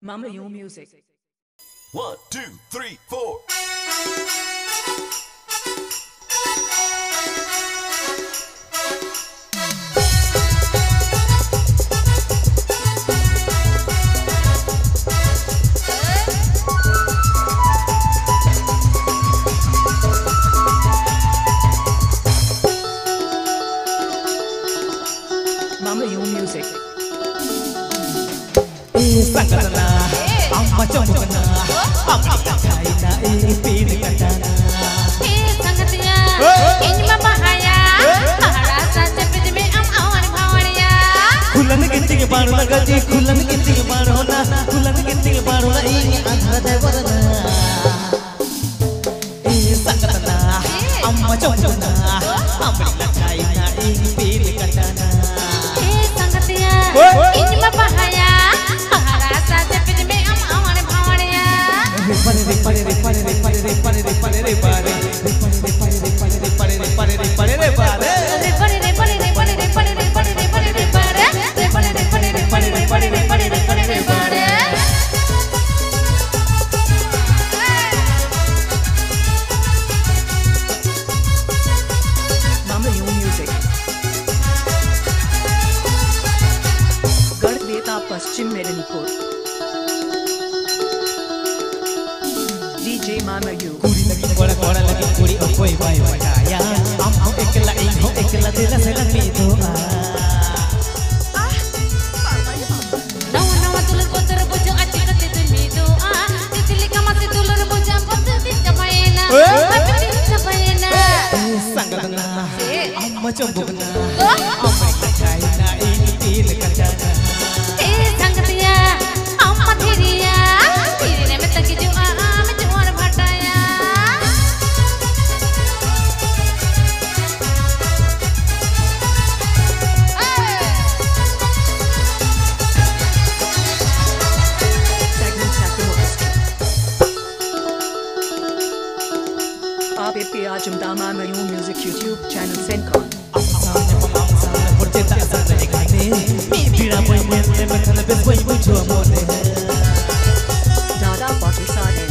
Mama your Music. One, two, three, four. Mama your Music. ಸಂಗತನ ಅಮ್ಮ ಚೊಂಬನ ಅಮ್ಮ ಕೈನ ಈ ಪೀನ ಕಟನ ಹೇ ಸಂಗತಿಯ ಹೆಣ್ಮ ಮಹಾಯ ಮಹಾರಾಜ ಚಪ್ಪಿದ ಮೇ ಅಮ್ಮ ಅವನ ಭಾವನೆಯ ಕುಲನ ಗಿತ್ತಿಗೆ ಬಾಣನ ಗತಿ ಕುಲನ ಗಿತ್ತಿಗೆ ಬಾಣೋನ ಕುಲನ ಗಿತ್ತಿಗೆ ಬಾಣೋನ ಈ ಆಧಾರ ದೇವರ পশ্চিম মেদিনীপুর Sampai jumpa के आज दामा मैं हूँ म्यूज़िक यूट्यूब चैनल सेनकॉन दादा पाटिल सारे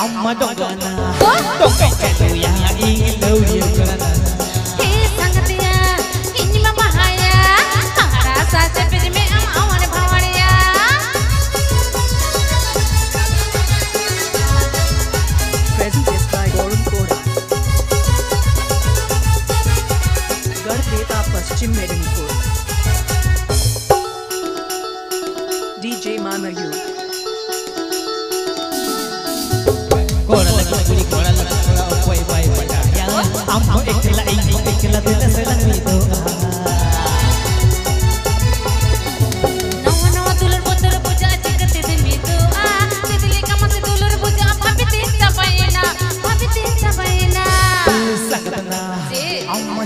Amma dogana, dogana, dogana, dogana, dogana, dogana, dogana, veces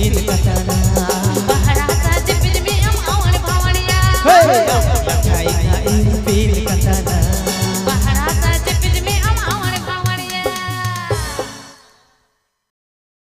Sweet Katana